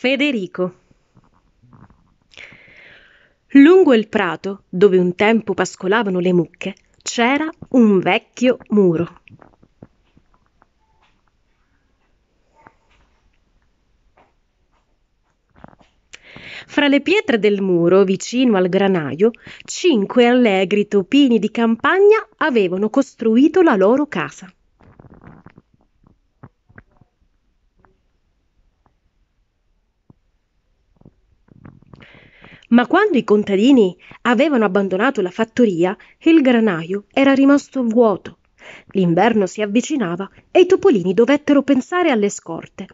Federico. Lungo il prato, dove un tempo pascolavano le mucche, c'era un vecchio muro. Fra le pietre del muro, vicino al granaio, cinque allegri topini di campagna avevano costruito la loro casa. Ma quando i contadini avevano abbandonato la fattoria, il granaio era rimasto vuoto. L'inverno si avvicinava e i topolini dovettero pensare alle scorte.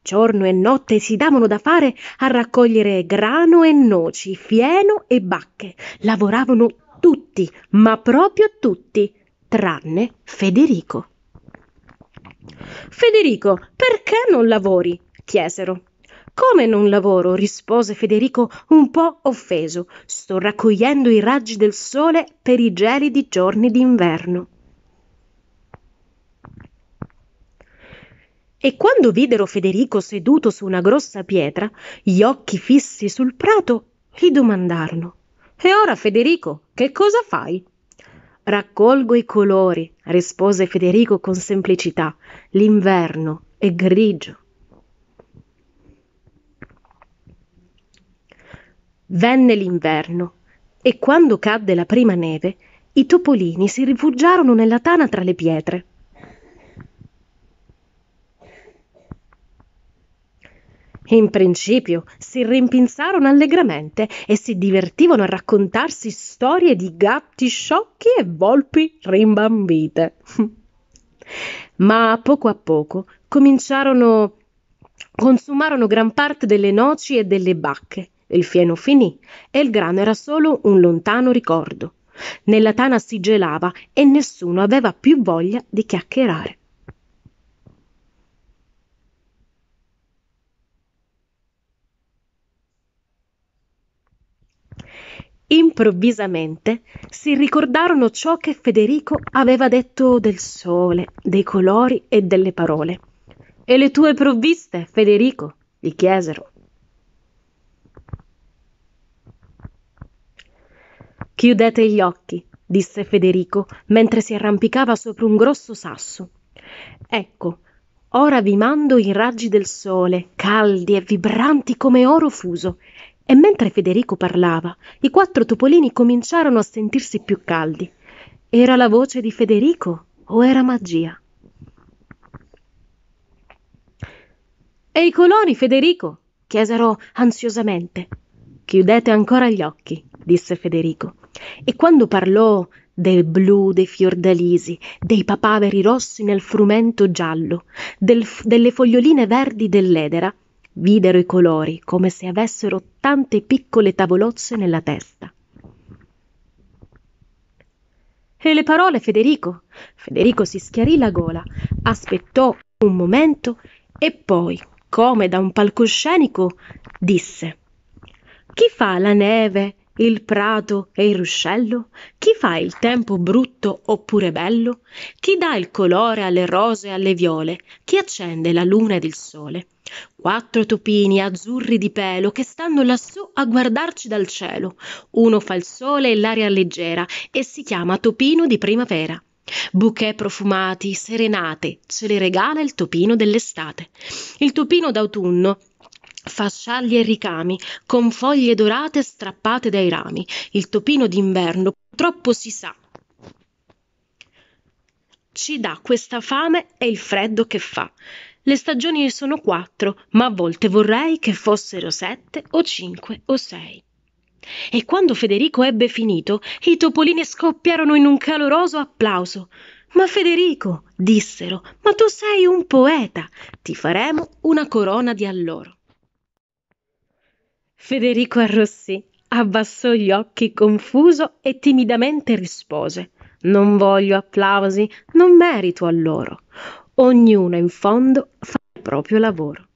Giorno e notte si davano da fare a raccogliere grano e noci, fieno e bacche. Lavoravano tutti, ma proprio tutti, tranne Federico. Federico, perché non lavori? chiesero. Come non lavoro? rispose Federico un po' offeso. Sto raccogliendo i raggi del sole per i gelidi giorni d'inverno. E quando videro Federico seduto su una grossa pietra, gli occhi fissi sul prato, gli domandarono E ora, Federico, che cosa fai? Raccolgo i colori, rispose Federico con semplicità. L'inverno è grigio. Venne l'inverno e quando cadde la prima neve, i topolini si rifugiarono nella tana tra le pietre. In principio si rimpinzarono allegramente e si divertivano a raccontarsi storie di gatti sciocchi e volpi rimbambite. Ma a poco a poco cominciarono consumarono gran parte delle noci e delle bacche. Il fieno finì e il grano era solo un lontano ricordo. Nella tana si gelava e nessuno aveva più voglia di chiacchierare. Improvvisamente si ricordarono ciò che Federico aveva detto del sole, dei colori e delle parole. E le tue provviste, Federico? gli chiesero. Chiudete gli occhi, disse Federico mentre si arrampicava sopra un grosso sasso. Ecco, ora vi mando i raggi del sole, caldi e vibranti come oro fuso, e mentre Federico parlava, i quattro topolini cominciarono a sentirsi più caldi. Era la voce di Federico o era magia? E i colori, Federico? chiesero ansiosamente. Chiudete ancora gli occhi, disse Federico. E quando parlò del blu dei fiordalisi, dei papaveri rossi nel frumento giallo, del, delle foglioline verdi dell'edera, videro i colori come se avessero tante piccole tavolozze nella testa. E le parole, Federico? Federico si schiarì la gola, aspettò un momento e poi, come da un palcoscenico, disse Chi fa la neve, il prato e il ruscello? Chi fa il tempo brutto oppure bello? Chi dà il colore alle rose e alle viole? Chi accende la luna ed il sole? Quattro topini azzurri di pelo che stanno lassù a guardarci dal cielo. Uno fa il sole e l'aria leggera e si chiama topino di primavera. Bouquet profumati, serenate, ce le regala il topino dell'estate. Il topino d'autunno fa scialli e ricami con foglie dorate strappate dai rami. Il topino d'inverno purtroppo si sa. Ci dà questa fame e il freddo che fa. Le stagioni sono quattro, ma a volte vorrei che fossero sette o cinque o sei. E quando Federico ebbe finito, i topolini scoppiarono in un caloroso applauso. Ma Federico, dissero, ma tu sei un poeta, ti faremo una corona di alloro. Federico arrossì, abbassò gli occhi confuso e timidamente rispose Non voglio applausi, non merito a loro. Ognuno in fondo fa il proprio lavoro.